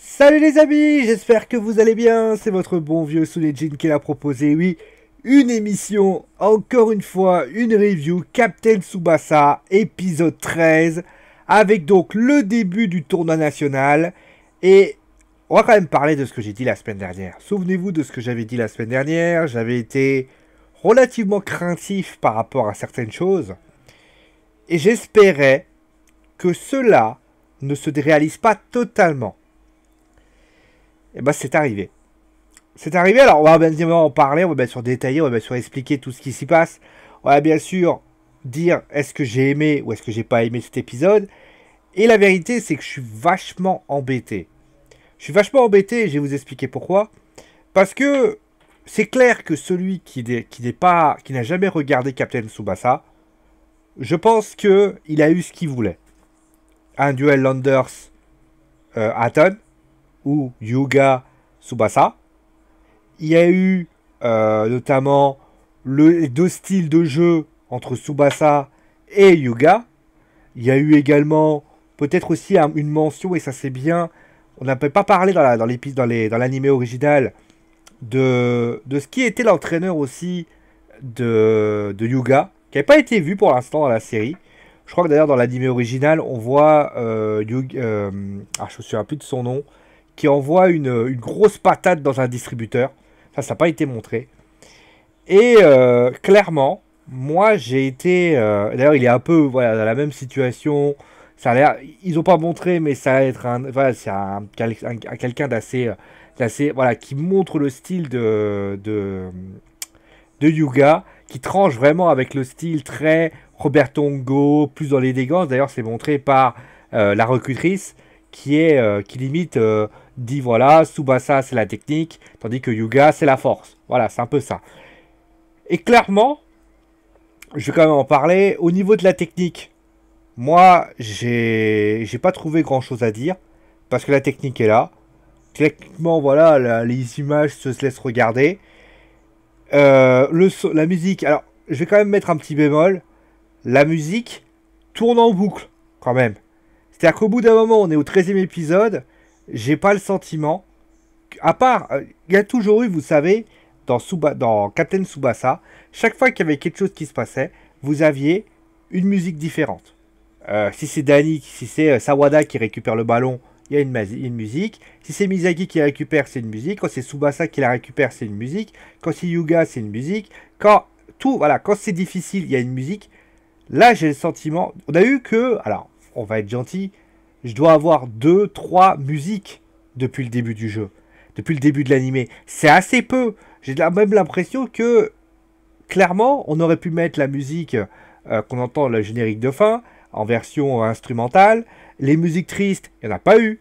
Salut les amis, j'espère que vous allez bien, c'est votre bon vieux Sunejin qui l'a proposé, oui, une émission, encore une fois, une review, Captain Tsubasa, épisode 13, avec donc le début du tournoi national, et on va quand même parler de ce que j'ai dit la semaine dernière. Souvenez-vous de ce que j'avais dit la semaine dernière, j'avais été relativement craintif par rapport à certaines choses, et j'espérais que cela ne se réalise pas totalement. Et bah c'est arrivé. C'est arrivé, alors on va bien sûr en parler, on va bien sûr détailler, on va bien sûr expliquer tout ce qui s'y passe. On va bien sûr dire est-ce que j'ai aimé ou est-ce que j'ai pas aimé cet épisode? Et la vérité, c'est que je suis vachement embêté. Je suis vachement embêté et je vais vous expliquer pourquoi. Parce que c'est clair que celui qui n'est pas, qui n'a jamais regardé Captain Tsubasa, je pense que il a eu ce qu'il voulait. Un duel Landers euh, ou Yuga Tsubasa. Il y a eu euh, notamment les deux styles de jeu entre Tsubasa et Yuga. Il y a eu également peut-être aussi une mention, et ça c'est bien, on n'a pas parlé dans l'animé dans dans original de, de ce qui était l'entraîneur aussi de, de Yuga, qui n'avait pas été vu pour l'instant dans la série. Je crois que d'ailleurs dans l'anime original, on voit euh, Yuga, euh, ah, je me souviens plus de son nom, qui envoie une, grosse patate dans un distributeur. Ça, ça n'a pas été montré. Et euh, clairement, moi j'ai été. d'ailleurs, il est un peu voilà, dans la même situation. Ça a. Ils n'ont pas montré, mais ça va être un. Voilà, c'est un, quelqu'un d'assez voilà, qui montre le style de, de, Yuga, qui tranche vraiment avec le style très Roberto Ngo, plus dans l'élégance. D'ailleurs, c'est montré par euh, la recrutrice euh, qui limite euh, dit voilà, Subasa c'est la technique, tandis que Yuga c'est la force. Voilà, c'est un peu ça. Et clairement, je vais quand même en parler. Au niveau de la technique, moi, j'ai pas trouvé grand chose à dire parce que la technique est là. Techniquement, voilà, les images se laissent regarder. Euh, la musique, alors je vais quand même mettre un petit bémol. La musique tourne en boucle, quand même. C'est-à-dire qu'au bout d'un moment, on est au 13e épisode, j'ai pas le sentiment. À part, euh, il y a toujours eu, vous savez, dans, Captain Tsubasa, chaque fois qu'il y avait quelque chose qui se passait, vous aviez une musique différente. Euh, si c'est Dani, si c'est Sawada qui récupère le ballon, il y a une, musique. Si c'est Miyagi qui la récupère, c'est une musique. Quand c'est Tsubasa qui la récupère, c'est une musique. Quand c'est Yuga, c'est une musique. Quand tout, voilà, quand c'est difficile, il y a une musique. Là, j'ai le sentiment. On a eu que, alors, on va être gentil. Je dois avoir deux, trois musiques depuis le début du jeu, depuis le début de l'animé. C'est assez peu. J'ai même l'impression que, clairement, on aurait pu mettre la musique euh, qu'on entend le générique de fin en version instrumentale. Les musiques tristes, il n'y en a pas eu.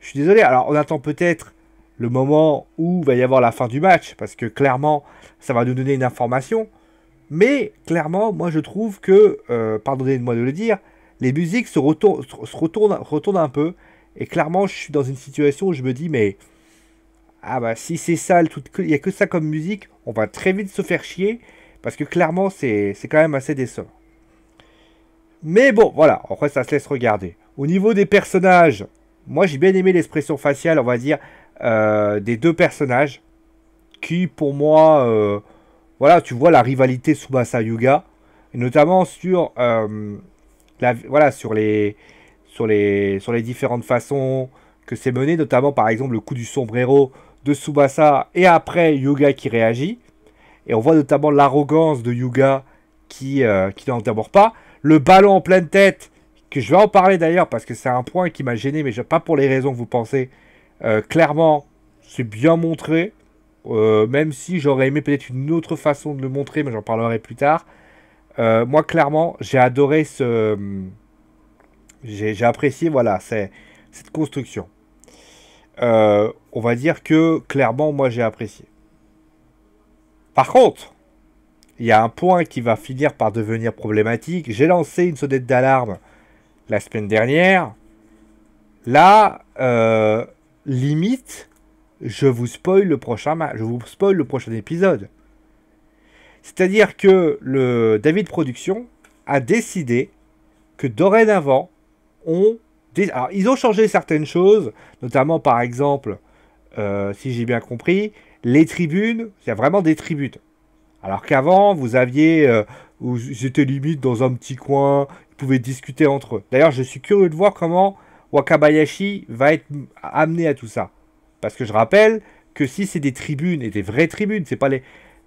Je suis désolé. Alors, on attend peut-être le moment où va y avoir la fin du match, parce que clairement, ça va nous donner une information. Mais clairement, moi je trouve que, euh, pardonnez-moi de le dire, les musiques se, retournent, un peu. Et clairement, je suis dans une situation où je me dis, mais ah bah si c'est ça, il n'y a que ça comme musique, on va très vite se faire chier. Parce que clairement, c'est quand même assez décevant. Mais bon, voilà, après ça se laisse regarder. Au niveau des personnages, moi j'ai bien aimé l'expression faciale, on va dire, euh, des deux personnages. Qui pour moi, euh, voilà, tu vois la rivalité Subasa Yuga. Et notamment sur, euh, voilà, sur les, sur, les, sur les différentes façons que c'est mené, notamment par exemple le coup du sombrero de Subasa et après Yuga qui réagit. Et on voit notamment l'arrogance de Yuga qui, qui n'en démord pas. Le ballon en pleine tête que je vais en parler d'ailleurs parce que c'est un point qui m'a gêné, mais pas pour les raisons que vous pensez. Euh, clairement, c'est bien montré, euh, même si j'aurais aimé peut-être une autre façon de le montrer, mais j'en parlerai plus tard. Euh, moi, clairement, j'ai adoré ce. J'ai apprécié, voilà, cette construction. on va dire que clairement, moi, j'ai apprécié. Par contre, il y a un point qui va finir par devenir problématique. J'ai lancé une sonnette d'alarme la semaine dernière. Là, euh, limite, je vous spoil le prochain je vous spoil le prochain épisode. C'est-à-dire que le David Production a décidé que dorénavant, ils ont changé certaines choses, notamment par exemple, euh, si j'ai bien compris, les tribunes, il y a vraiment des tribunes. Alors qu'avant, vous aviez, euh, ils étaient limite dans un petit coin, ils pouvaient discuter entre eux. D'ailleurs, je suis curieux de voir comment Wakabayashi va être amené à tout ça. Parce que je rappelle que si c'est des tribunes et des vraies tribunes, c'est pas les.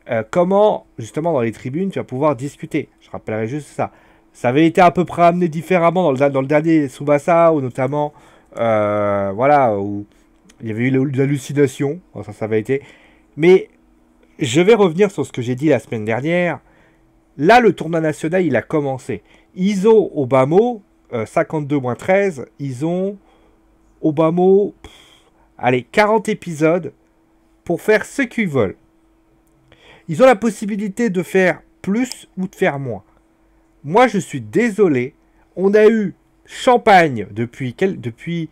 Euh, comment, justement, dans les tribunes, tu vas pouvoir discuter Je rappellerai juste ça. Ça avait été à peu près amené différemment dans le, dernier Tsubasa, où notamment, euh, voilà, où il y avait eu l'hallucination, ça, ça avait été. Mais je vais revenir sur ce que j'ai dit la semaine dernière. Là, le tournoi national, il a commencé. Au bas mot, 52-13, ils ont, bas mot, allez, 40 épisodes pour faire ce qu'ils veulent. Ils ont la possibilité de faire plus ou de faire moins. Moi, je suis désolé. On a eu Champagne depuis, depuis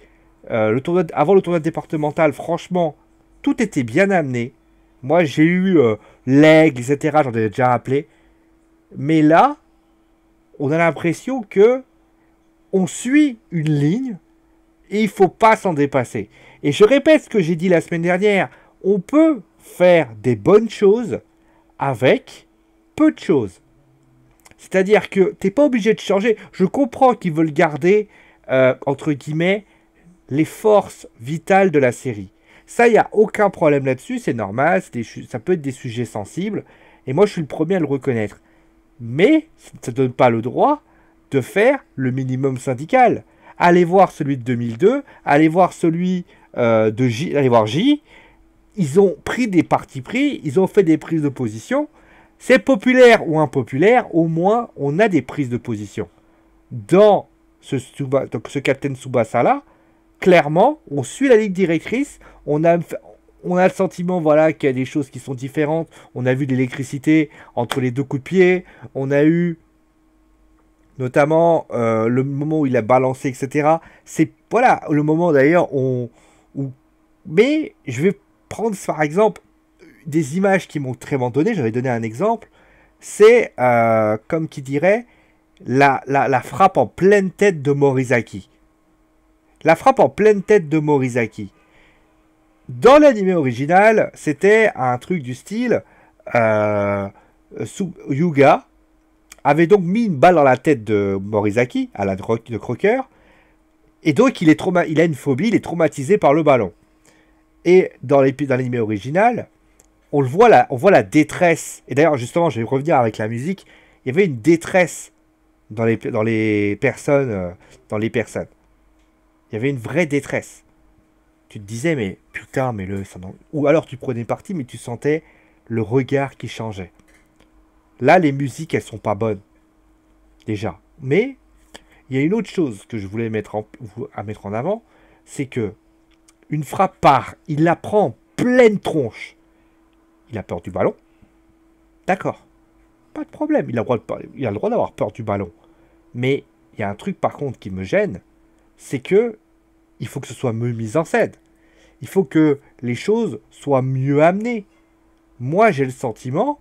euh, le tournoi, avant le tournoi départemental. Franchement, tout était bien amené. Moi, j'ai eu euh, l'aigle, etc. J'en ai déjà rappelé. Mais là, on a l'impression que on suit une ligne et il faut pas s'en dépasser. Et je répète ce que j'ai dit la semaine dernière. On peut faire des bonnes choses avec peu de choses. C'est-à-dire que tu n'es pas obligé de changer. Je comprends qu'ils veulent garder, euh, entre guillemets, les forces vitales de la série. Ça, il n'y a aucun problème là-dessus, c'est normal, ça peut être des sujets sensibles, et moi je suis le premier à le reconnaître. Mais ça ne donne pas le droit de faire le minimum syndical. Allez voir celui de 2002, allez voir celui euh, de J, voir J. Ils ont pris des partis pris, ils ont fait des prises de position. C'est populaire ou impopulaire, au moins on a des prises de position. Dans ce, ce Captain Tsubasa là, clairement, on suit la ligne directrice, on a, on a le sentiment voilà, qu'il y a des choses qui sont différentes. On a vu l'électricité entre les deux coups de pied. On a eu notamment euh, le moment où il a balancé, etc. C'est voilà le moment d'ailleurs où, Mais je vais prendre par exemple des images qui m'ont très donné. J'avais donné un exemple. C'est euh, comme qui dirait la, frappe en pleine tête de Morizaki. La frappe en pleine tête de Morizaki. Dans l'anime original, c'était un truc du style euh, Yuga avait donc mis une balle dans la tête de Morizaki, à la de Crocker, et donc il, est il a une phobie, il est traumatisé par le ballon. Et dans l'anime original, on le voit la, on voit la détresse. Et d'ailleurs, justement, je vais revenir avec la musique. Il y avait une détresse dans les, personnes, euh, dans les personnes. Il y avait une vraie détresse. Tu te disais, mais putain, mais le. Ou alors tu prenais parti, mais tu sentais le regard qui changeait. Là, les musiques, elles sont pas bonnes. Déjà. Mais il y a une autre chose que je voulais mettre en avant, c'est que une frappe part, il la prend en pleine tronche. Il a peur du ballon. D'accord. Pas de problème. Il a le droit d'avoir peur du ballon. Mais il y a un truc par contre qui me gêne, c'est que il faut que ce soit mieux mis en scène. Il faut que les choses soient mieux amenées. Moi, j'ai le sentiment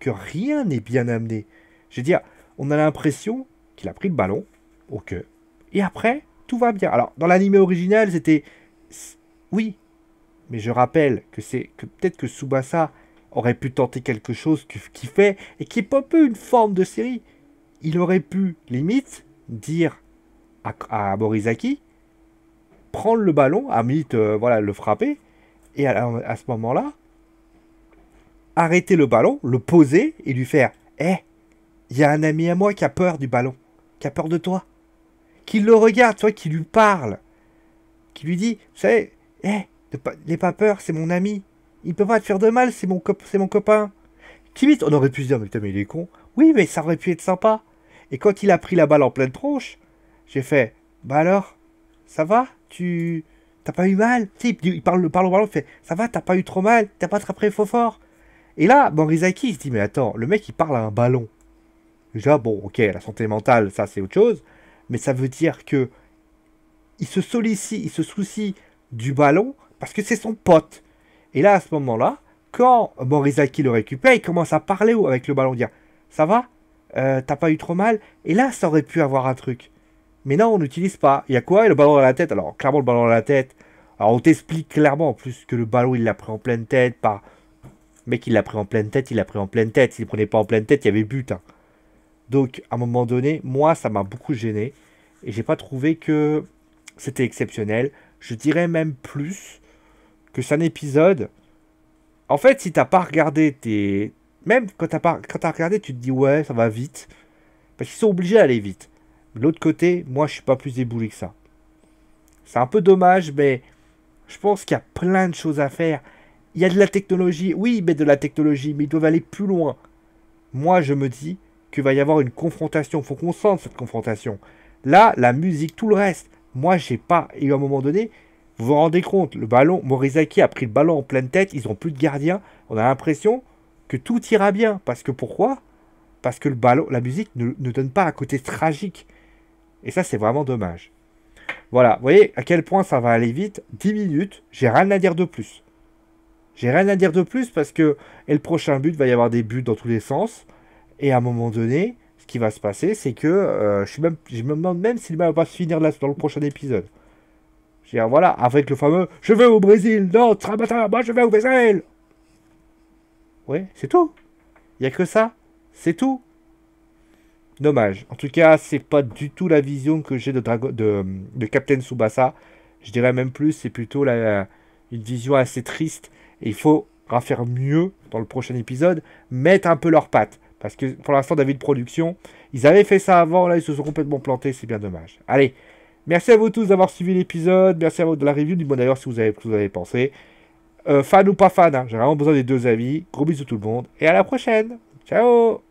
que rien n'est bien amené. Je veux dire, on a l'impression qu'il a pris le ballon, ok, et après, tout va bien. Alors, dans l'anime original, c'était... Oui, mais je rappelle que c'est que peut-être que Tsubasa aurait pu tenter quelque chose qui fait et qui est pas un peu une forme de série. Il aurait pu, limite, dire à, à Morizaki prendre le ballon, à limite, euh, voilà, le frapper, et à, ce moment-là, arrêter le ballon, le poser et lui faire Eh, il y a un ami à moi qui a peur du ballon, qui a peur de toi. Qui le regarde, toi, qui lui parle, qui lui dit Vous savez, eh, n'aie pas peur, c'est mon ami. Il peut pas te faire de mal, c'est mon, c'est mon copain. Timide, on aurait pu se dire Mais putain, mais il est con. Oui, mais ça aurait pu être sympa. Et quand il a pris la balle en pleine tronche, j'ai fait Bah alors, ça va? Tu t'as pas eu mal? Il parle, parle au ballon, il fait Ça va, t'as pas eu trop mal? T'as pas attrapé faux fort? Et là, Morizaki, il se dit Mais attends, le mec, il parle à un ballon. Déjà, bon, ok, la santé mentale, ça, c'est autre chose. Mais ça veut dire que il se sollicite, il se soucie du ballon parce que c'est son pote. Et là, à ce moment-là, quand Morizaki le récupère, il commence à parler avec le ballon, dire Ça va? Euh, T'as pas eu trop mal Et là, ça aurait pu avoir un truc. Mais non, on n'utilise pas. Il y a quoi? Le ballon dans la tête. Alors, clairement, le ballon dans la tête. Alors, on t'explique clairement, en plus, que le ballon, il l'a pris en pleine tête. Par... Le mec, il l'a pris en pleine tête, il l'a pris en pleine tête. S'il ne prenait pas en pleine tête, il y avait but. Hein. Donc, à un moment donné, moi, ça m'a beaucoup gêné. Et j'ai pas trouvé que c'était exceptionnel. Je dirais même plus que c'est un épisode. En fait, si t'as pas regardé tes. Même quand t'as pas... regardé, tu te dis ouais, ça va vite. Parce qu'ils sont obligés d'aller vite. De l'autre côté, moi, je suis pas plus éboulé que ça. C'est un peu dommage, mais je pense qu'il y a plein de choses à faire. Il y a de la technologie, oui, mais de la technologie, mais ils doivent aller plus loin. Moi, je me dis qu'il va y avoir une confrontation. Il faut qu'on sente cette confrontation. Là, la musique, tout le reste, moi, j'ai pas. Et à un moment donné, vous vous rendez compte, le ballon, Morizaki a pris le ballon en pleine tête, ils ont plus de gardien. On a l'impression que tout ira bien. Parce que pourquoi? Parce que le ballon, la musique ne, donne pas un côté tragique. Et ça, c'est vraiment dommage. Voilà, vous voyez à quel point ça va aller vite. 10 minutes, j'ai rien à dire de plus. J'ai rien à dire de plus parce que et le prochain but, va y avoir des buts dans tous les sens. Et à un moment donné, ce qui va se passer, c'est que euh, je, me demande même s'il va se finir là dans le prochain épisode. Je dire, voilà, avec le fameux Je vais au Brésil, non, moi je vais au Brésil. Ouais, c'est tout. Il n'y a que ça. C'est tout. Dommage. En tout cas, c'est pas du tout la vision que j'ai de, de, de, Captain Tsubasa. Je dirais même plus, c'est plutôt une vision assez triste. Et il faut faire mieux dans le prochain épisode, mettre un peu leurs pattes. Parce que pour l'instant, David Production, ils avaient fait ça avant, là, ils se sont complètement plantés, c'est bien dommage. Allez, merci à vous tous d'avoir suivi l'épisode, merci à vous de la review, dites-moi d'ailleurs si vous avez, vous avez pensé. Euh, fan ou pas fan, hein, j'ai vraiment besoin des deux avis. Gros bisous tout le monde, et à la prochaine. Ciao